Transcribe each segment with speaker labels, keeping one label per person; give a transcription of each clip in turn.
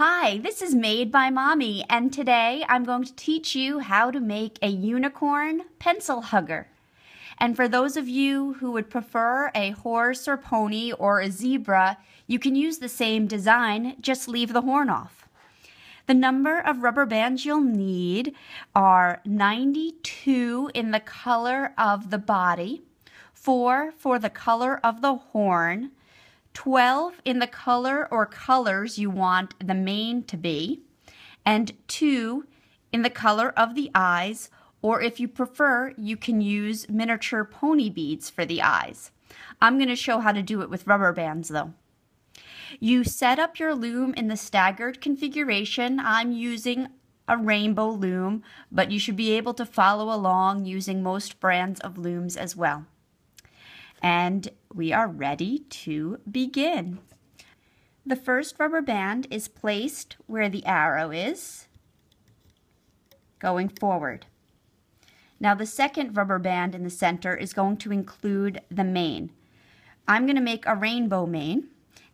Speaker 1: Hi, this is Made by Mommy, and today I'm going to teach you how to make a unicorn pencil hugger. And for those of you who would prefer a horse or pony or a zebra, you can use the same design, just leave the horn off. The number of rubber bands you'll need are 92 in the color of the body, 4 for the color of the horn, 12 in the color or colors you want the mane to be, and 2 in the color of the eyes, or if you prefer, you can use miniature pony beads for the eyes. I'm going to show how to do it with rubber bands though. You set up your loom in the staggered configuration. I'm using a rainbow loom, but you should be able to follow along using most brands of looms as well. And we are ready to begin. The first rubber band is placed where the arrow is, going forward. Now the second rubber band in the center is going to include the mane. I'm going to make a rainbow mane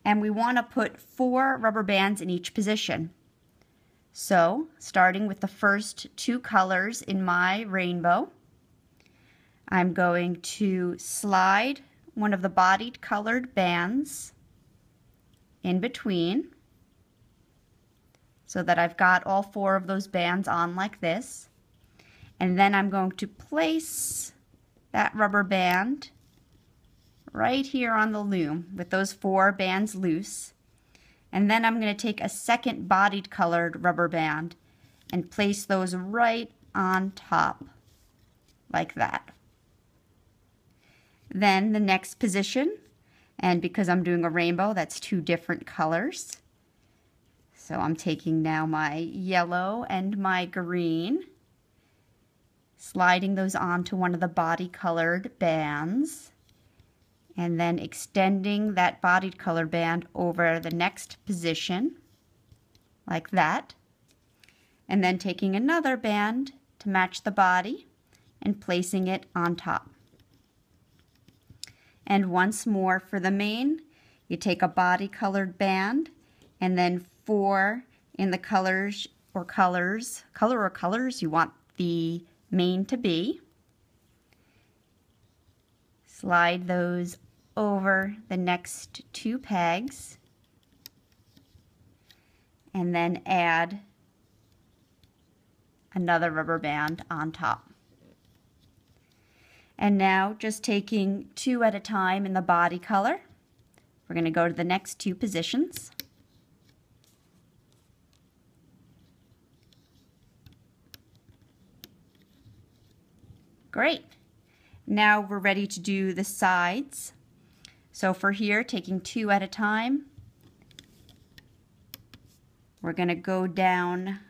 Speaker 1: and we want to put four rubber bands in each position. So starting with the first two colors in my rainbow, I'm going to slide one of the bodied colored bands in between so that I've got all four of those bands on like this. And then I'm going to place that rubber band right here on the loom with those four bands loose. And then I'm going to take a second bodied colored rubber band and place those right on top like that. Then the next position, and because I'm doing a rainbow, that's two different colors. So I'm taking now my yellow and my green, sliding those onto one of the body colored bands, and then extending that body color band over the next position, like that. And then taking another band to match the body and placing it on top. And once more for the mane, you take a body colored band and then four in the colors or colors, color or colors you want the mane to be. Slide those over the next two pegs and then add another rubber band on top. And now just taking two at a time in the body color, we're going to go to the next two positions. Great. Now we're ready to do the sides. So for here, taking two at a time, we're going to go down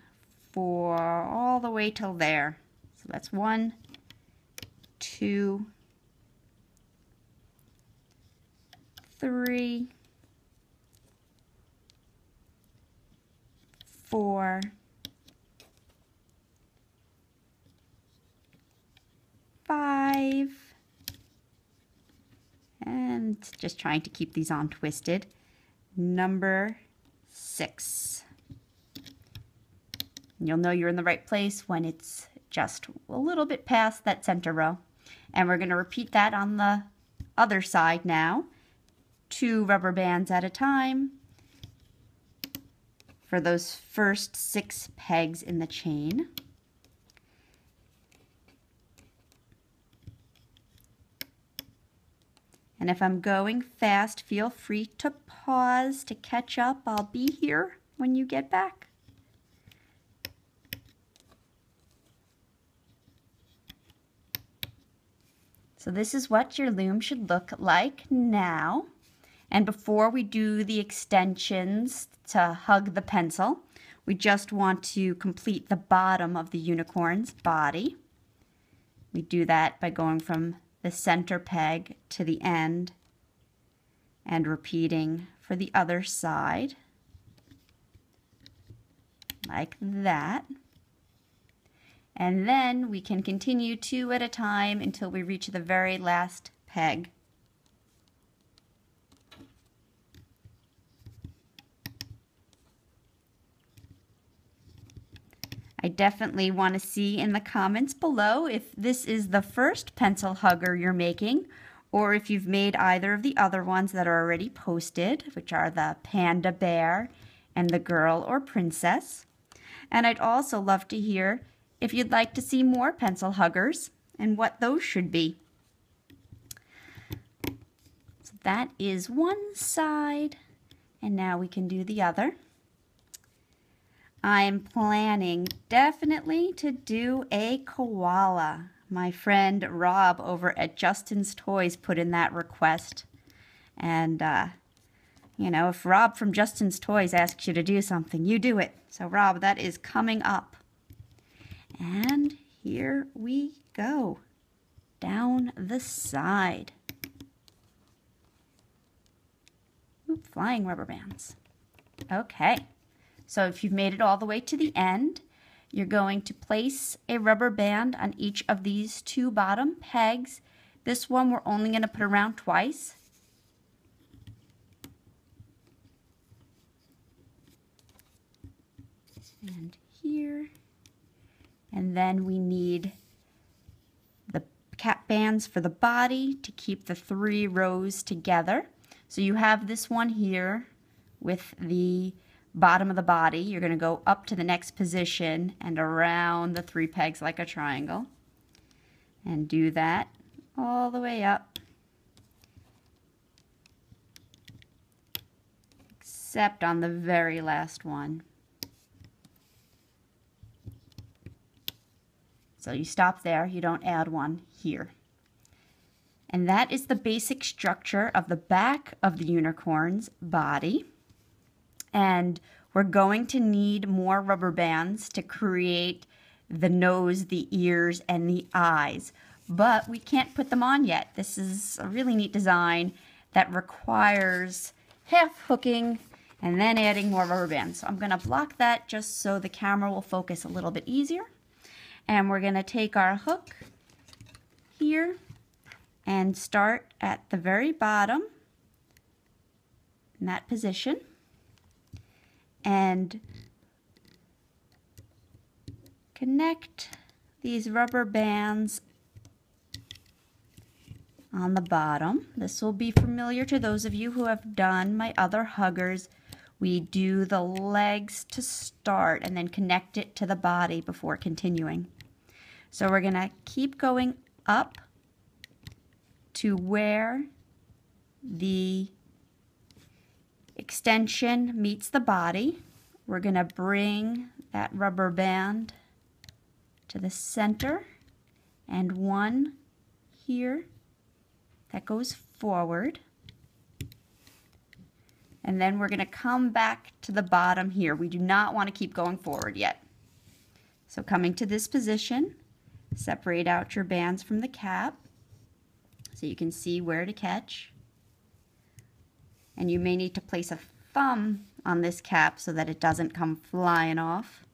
Speaker 1: for all the way till there. So that's one, two, three, four, five, and just trying to keep these on twisted. Number six. You'll know you're in the right place when it's just a little bit past that center row. And we're going to repeat that on the other side now. Two rubber bands at a time for those first six pegs in the chain. And if I'm going fast, feel free to pause to catch up. I'll be here when you get back. So this is what your loom should look like now. And before we do the extensions to hug the pencil, we just want to complete the bottom of the unicorn's body. We do that by going from the center peg to the end and repeating for the other side like that. And then we can continue two at a time until we reach the very last peg. I definitely want to see in the comments below if this is the first pencil hugger you're making or if you've made either of the other ones that are already posted, which are the panda bear and the girl or princess. And I'd also love to hear if you'd like to see more pencil huggers and what those should be. So that is one side, and now we can do the other. I'm planning definitely to do a koala. My friend Rob over at Justin's Toys put in that request. And, uh, you know, if Rob from Justin's Toys asks you to do something, you do it. So, Rob, that is coming up. And here we go. Down the side. Oop, flying rubber bands. Okay. So if you've made it all the way to the end, you're going to place a rubber band on each of these two bottom pegs. This one we're only going to put around twice. And here. And then we need the cap bands for the body to keep the three rows together. So you have this one here with the bottom of the body. You're going to go up to the next position and around the three pegs like a triangle. And do that all the way up. Except on the very last one. So you stop there, you don't add one here. And that is the basic structure of the back of the unicorn's body and we're going to need more rubber bands to create the nose, the ears, and the eyes. But we can't put them on yet. This is a really neat design that requires half hooking and then adding more rubber bands. So I'm going to block that just so the camera will focus a little bit easier. And we're going to take our hook here and start at the very bottom in that position and connect these rubber bands on the bottom. This will be familiar to those of you who have done my other huggers. We do the legs to start and then connect it to the body before continuing. So we're going to keep going up to where the extension meets the body. We're going to bring that rubber band to the center and one here that goes forward. And then we're going to come back to the bottom here. We do not want to keep going forward yet. So coming to this position, separate out your bands from the cap so you can see where to catch and you may need to place a thumb on this cap so that it doesn't come flying off.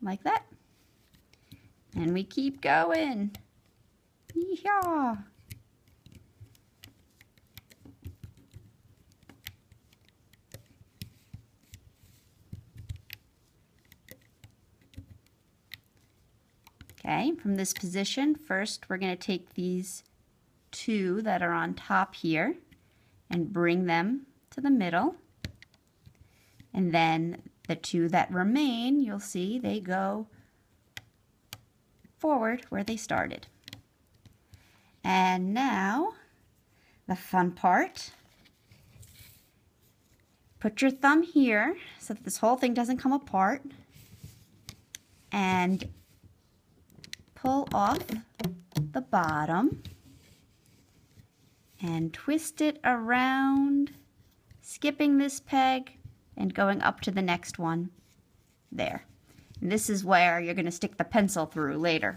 Speaker 1: Like that. And we keep going. Yeehaw! Okay, from this position, first we're going to take these two that are on top here and bring them to the middle. And then the two that remain, you'll see they go forward where they started. And now, the fun part. Put your thumb here so that this whole thing doesn't come apart. And pull off the bottom and twist it around, skipping this peg and going up to the next one. There. And this is where you're going to stick the pencil through later.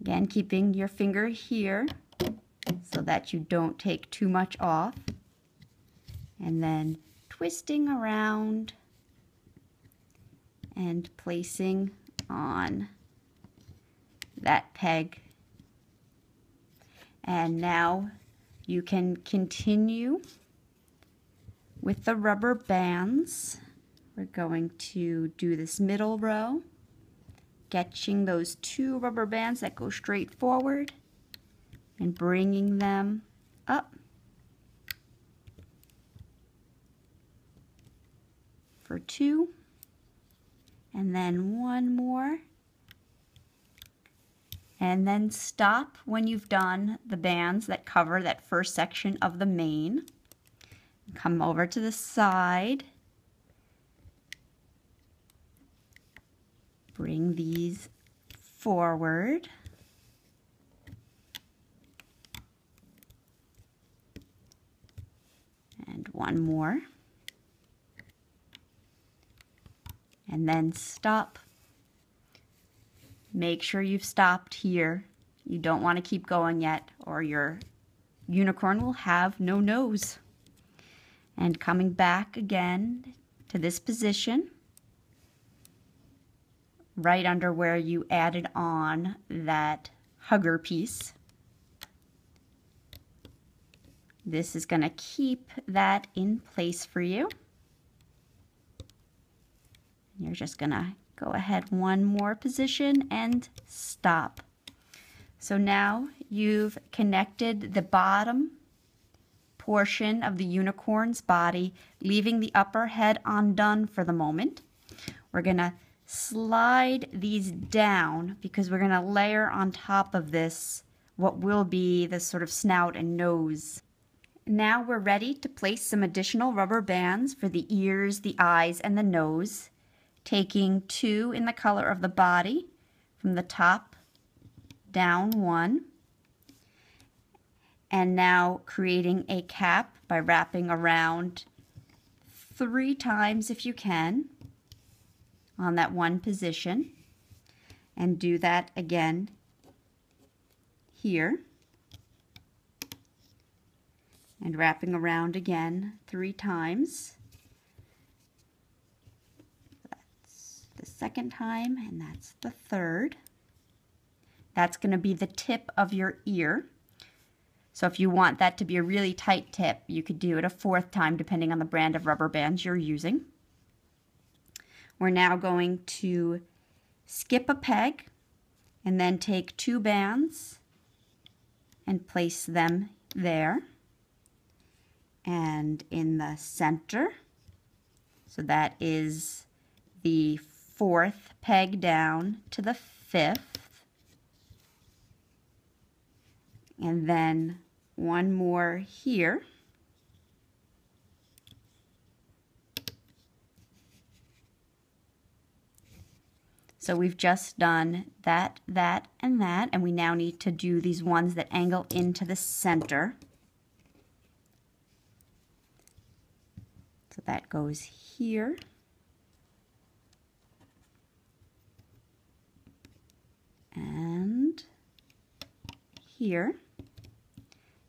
Speaker 1: Again, keeping your finger here so that you don't take too much off. And then twisting around and placing on that peg. And now you can continue with the rubber bands, we're going to do this middle row, catching those two rubber bands that go straight forward and bringing them up. For two and then one more and then stop when you've done the bands that cover that first section of the mane. Come over to the side. Bring these forward. And one more. And then stop Make sure you've stopped here. You don't want to keep going yet or your unicorn will have no nose. And coming back again to this position, right under where you added on that hugger piece. This is going to keep that in place for you. You're just to Go ahead one more position and stop. So now you've connected the bottom portion of the unicorn's body, leaving the upper head undone for the moment. We're to slide these down because we're to layer on top of this what will be the sort of snout and nose. Now we're ready to place some additional rubber bands for the ears, the eyes, and the nose taking two in the color of the body from the top down one and now creating a cap by wrapping around three times if you can on that one position. And do that again here. And wrapping around again three times second time, and that's the third. That's going to be the tip of your ear. So if you want that to be a really tight tip, you could do it a fourth time depending on the brand of rubber bands you're using. We're now going to skip a peg and then take two bands and place them there and in the center. So that is the fourth peg down to the fifth. And then one more here. So we've just done that, that, and that, and we now need to do these ones that angle into the center. So that goes here. And here.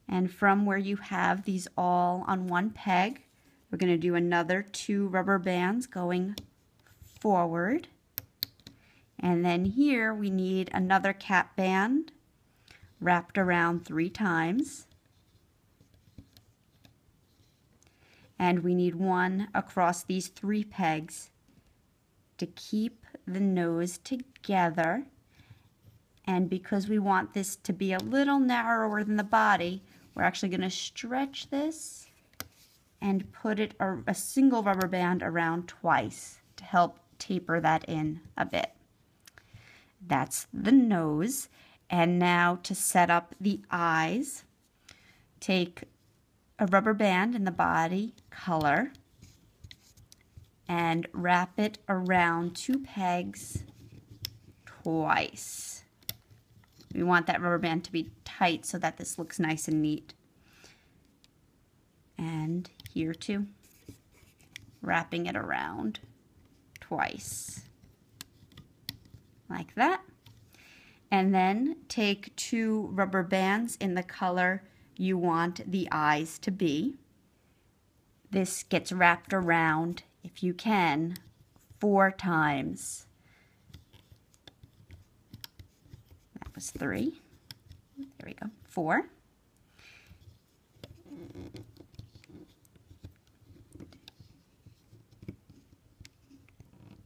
Speaker 1: And from where you have these all on one peg, we're going to do another two rubber bands going forward. And then here we need another cap band wrapped around three times. And we need one across these three pegs to keep the nose together and because we want this to be a little narrower than the body, we're actually going to stretch this and put it a, a single rubber band around twice to help taper that in a bit. That's the nose. And now to set up the eyes, take a rubber band in the body color and wrap it around two pegs twice. We want that rubber band to be tight so that this looks nice and neat. And here too, wrapping it around twice, like that. And then take two rubber bands in the color you want the eyes to be. This gets wrapped around, if you can, four times. was three. There we go, four.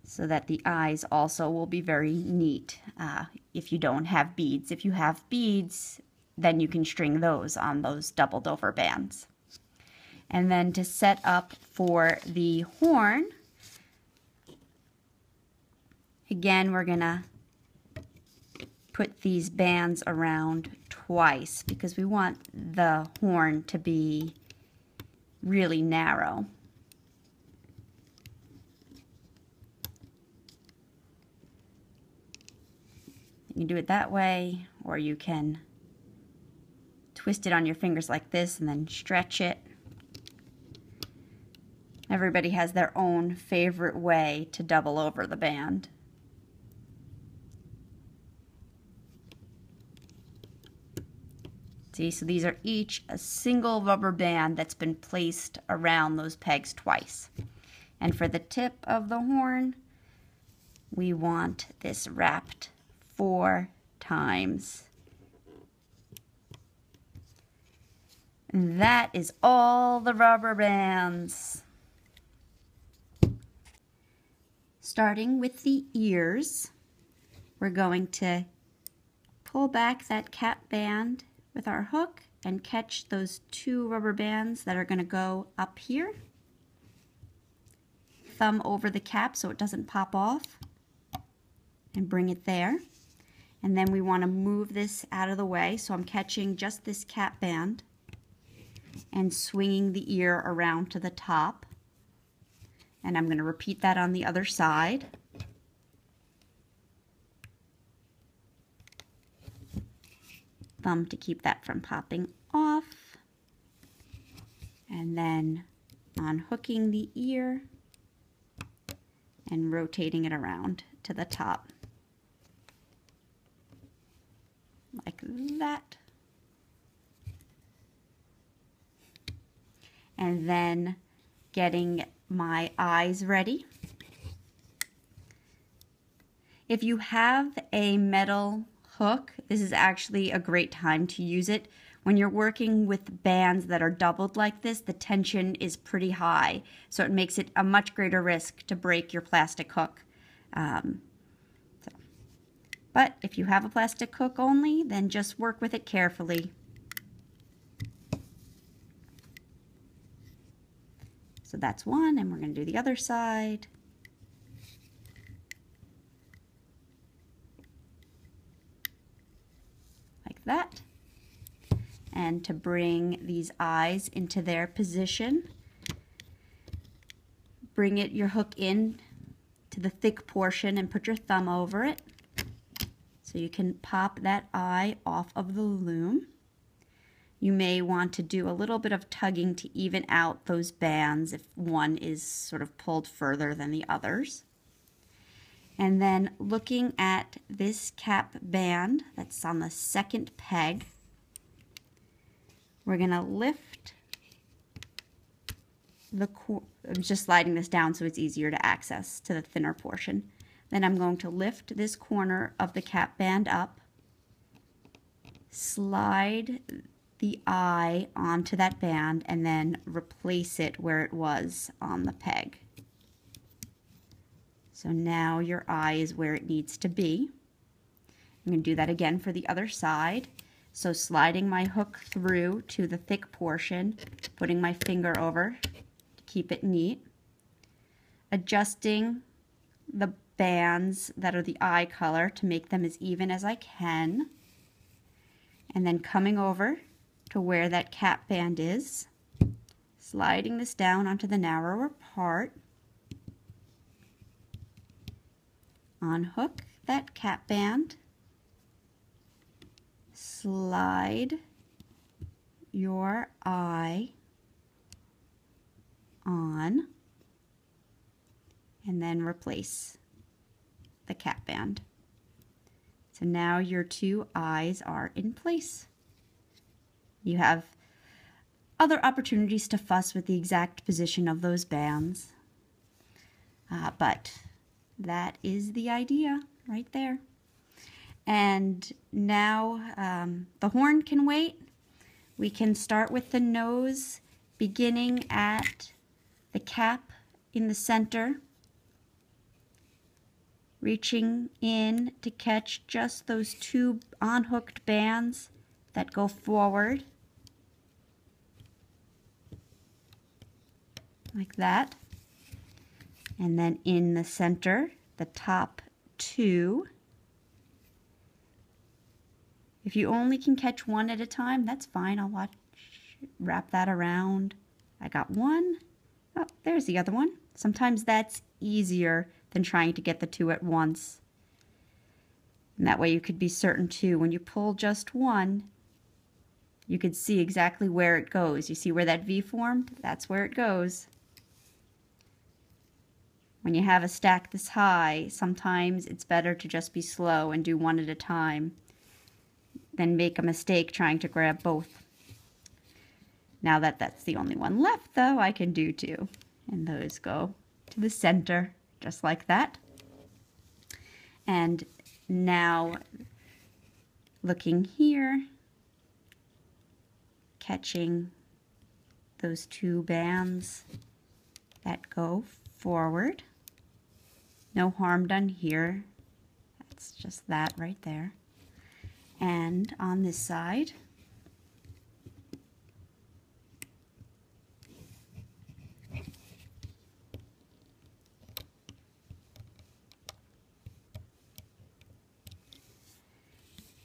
Speaker 1: So that the eyes also will be very neat uh, if you don't have beads. If you have beads, then you can string those on those doubled over bands. And then to set up for the horn, again, we're gonna put these bands around twice because we want the horn to be really narrow. You can do it that way, or you can twist it on your fingers like this and then stretch it. Everybody has their own favorite way to double over the band. See, so these are each a single rubber band that's been placed around those pegs twice. And for the tip of the horn, we want this wrapped four times. And that is all the rubber bands. Starting with the ears, we're going to pull back that cap band with our hook and catch those two rubber bands that are going to go up here. Thumb over the cap so it doesn't pop off and bring it there. And then we want to move this out of the way. So I'm catching just this cap band and swinging the ear around to the top. And I'm going to repeat that on the other side. Thumb to keep that from popping off. And then unhooking the ear and rotating it around to the top. like that. And then getting my eyes ready. If you have a metal hook, this is actually a great time to use it. When you're working with bands that are doubled like this, the tension is pretty high, so it makes it a much greater risk to break your plastic hook. Um, but if you have a plastic hook only, then just work with it carefully. So that's one, and we're going to do the other side. Like that. And to bring these eyes into their position, bring it your hook in to the thick portion and put your thumb over it. So you can pop that eye off of the loom. You may want to do a little bit of tugging to even out those bands if one is sort of pulled further than the others. And then looking at this cap band that's on the second peg, we're going to lift the, I'm just sliding this down so it's easier to access to the thinner portion. Then I'm going to lift this corner of the cap band up, slide the eye onto that band, and then replace it where it was on the peg. So now your eye is where it needs to be. I'm going to do that again for the other side. So sliding my hook through to the thick portion, putting my finger over to keep it neat, adjusting the bands that are the eye color to make them as even as I can. And then coming over to where that cap band is, sliding this down onto the narrower part. Unhook that cap band, slide your eye on, and then replace the cap band. So now your two eyes are in place. You have other opportunities to fuss with the exact position of those bands. Uh, but that is the idea right there. And now um, the horn can wait. We can start with the nose beginning at the cap in the center reaching in to catch just those two unhooked bands that go forward. Like that. And then in the center the top two if you only can catch one at a time that's fine I'll watch wrap that around I got one oh there's the other one sometimes that's easier than trying to get the two at once. And that way you could be certain too, when you pull just one, you could see exactly where it goes. You see where that V formed? That's where it goes. When you have a stack this high, sometimes it's better to just be slow and do one at a time than make a mistake trying to grab both. Now that that's the only one left, though, I can do two. And those go to the center just like that. And now looking here, catching those two bands that go forward. No harm done here. That's just that right there. And on this side,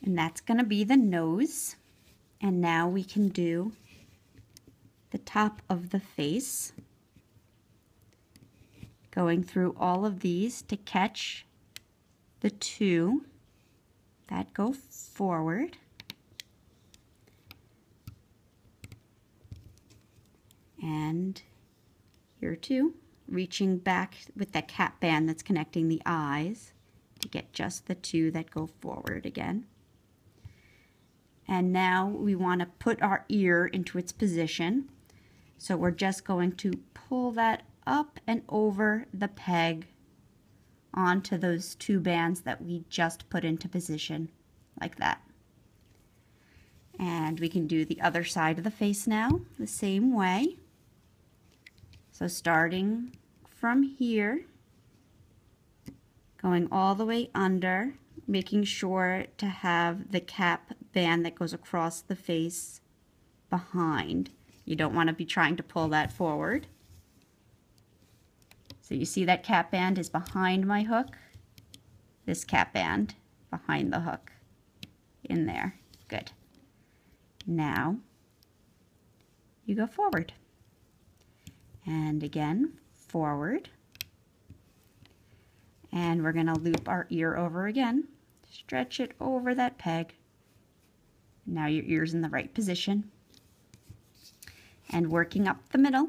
Speaker 1: And that's going to be the nose. And now we can do the top of the face. Going through all of these to catch the two that go forward. And here too, reaching back with that cap band that's connecting the eyes to get just the two that go forward again. And now we want to put our ear into its position. So we're just going to pull that up and over the peg onto those two bands that we just put into position, like that. And we can do the other side of the face now, the same way. So starting from here, going all the way under, making sure to have the cap band that goes across the face behind. You don't want to be trying to pull that forward. So you see that cap band is behind my hook. This cap band behind the hook in there. Good. Now you go forward. And again, forward. And we're going to loop our ear over again. Stretch it over that peg. Now your ear's in the right position. And working up the middle.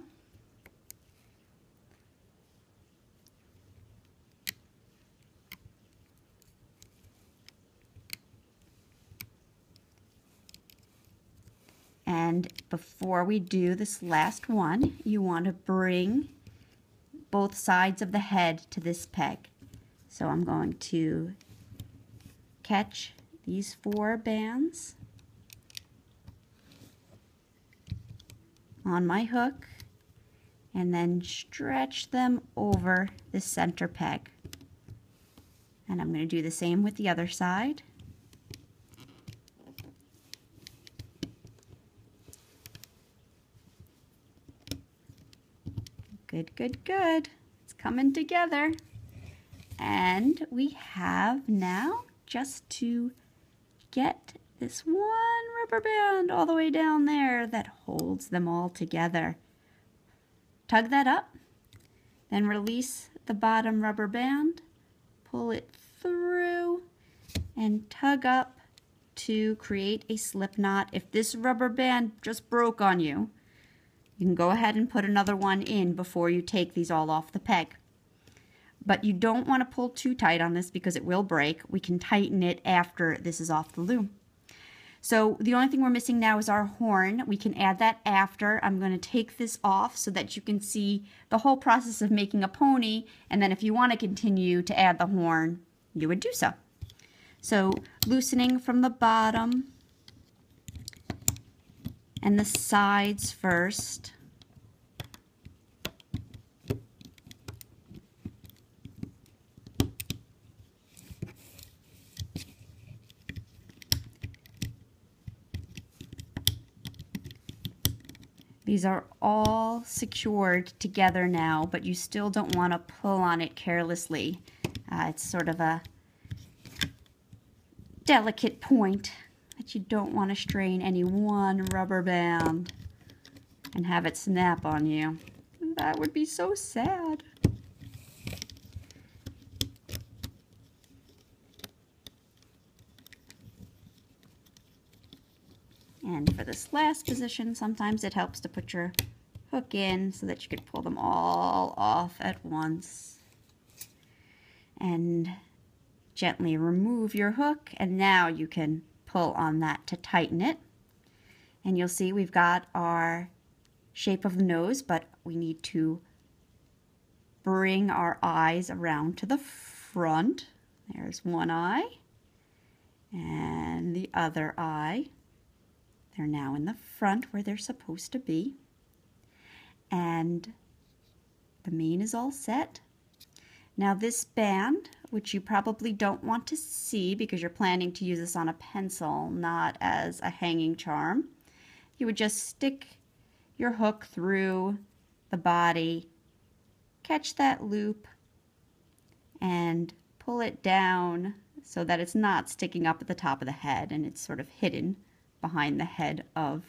Speaker 1: And before we do this last one, you want to bring both sides of the head to this peg. So I'm going to catch these four bands on my hook and then stretch them over the center peg. And I'm going to do the same with the other side. Good, good, good. It's coming together. And we have now just to get this one rubber band all the way down there that holds them all together. Tug that up, then release the bottom rubber band, pull it through, and tug up to create a slip knot. If this rubber band just broke on you, you can go ahead and put another one in before you take these all off the peg. But you don't want to pull too tight on this because it will break. We can tighten it after this is off the loom. So the only thing we're missing now is our horn. We can add that after. I'm going to take this off so that you can see the whole process of making a pony. And then if you want to continue to add the horn, you would do so. So loosening from the bottom and the sides first. These are all secured together now, but you still don't want to pull on it carelessly. Uh, it's sort of a delicate point that you don't want to strain any one rubber band and have it snap on you. That would be so sad. And for this last position, sometimes it helps to put your hook in so that you could pull them all off at once. And gently remove your hook and now you can pull on that to tighten it. And you'll see we've got our shape of the nose, but we need to bring our eyes around to the front. There's one eye and the other eye. They're now in the front where they're supposed to be. And the mane is all set. Now this band, which you probably don't want to see because you're planning to use this on a pencil, not as a hanging charm, you would just stick your hook through the body, catch that loop, and pull it down so that it's not sticking up at the top of the head and it's sort of hidden behind the head of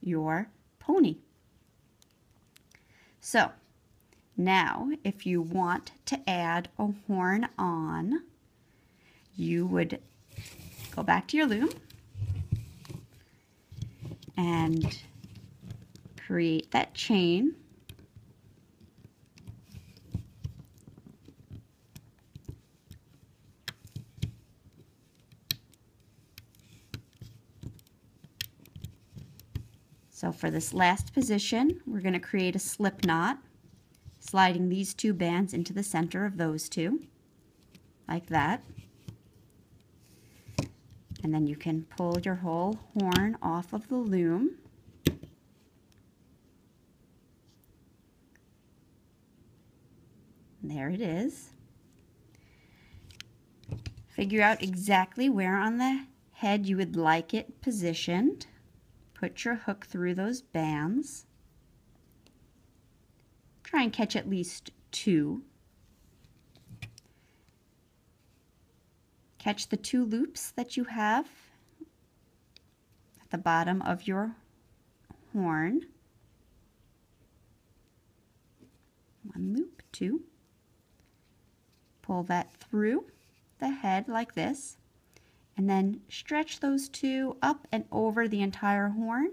Speaker 1: your pony. So now if you want to add a horn on, you would go back to your loom and create that chain. So for this last position, we're going to create a slip knot, sliding these two bands into the center of those two, like that. And then you can pull your whole horn off of the loom. There it is. Figure out exactly where on the head you would like it positioned. Put your hook through those bands. Try and catch at least two. Catch the two loops that you have at the bottom of your horn. One loop, two. Pull that through the head like this and then stretch those two up and over the entire horn,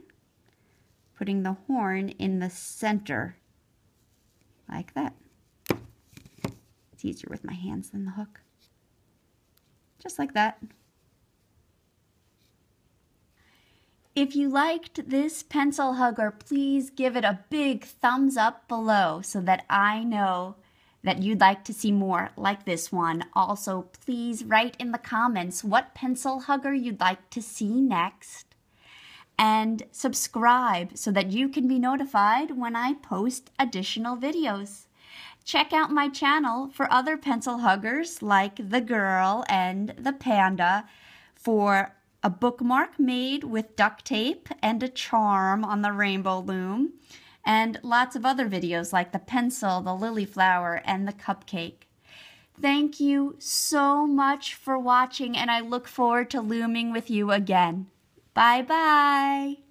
Speaker 1: putting the horn in the center like that. It's easier with my hands than the hook. Just like that. If you liked this pencil hugger, please give it a big thumbs up below so that I know that you'd like to see more like this one. Also, please write in the comments what pencil hugger you'd like to see next. And subscribe so that you can be notified when I post additional videos. Check out my channel for other pencil huggers like the girl and the panda for a bookmark made with duct tape and a charm on the rainbow loom and lots of other videos like the pencil, the lily flower, and the cupcake. Thank you so much for watching, and I look forward to looming with you again. Bye bye.